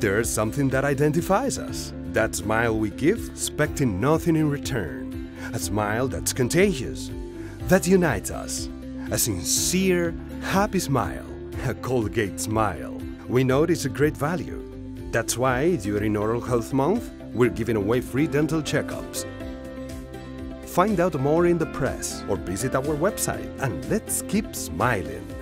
There's something that identifies us. That smile we give, expecting nothing in return. A smile that's contagious, that unites us. A sincere, happy smile. A Colgate smile. We know it's a great value. That's why during Oral Health Month, we're giving away free dental checkups. Find out more in the press or visit our website and let's keep smiling.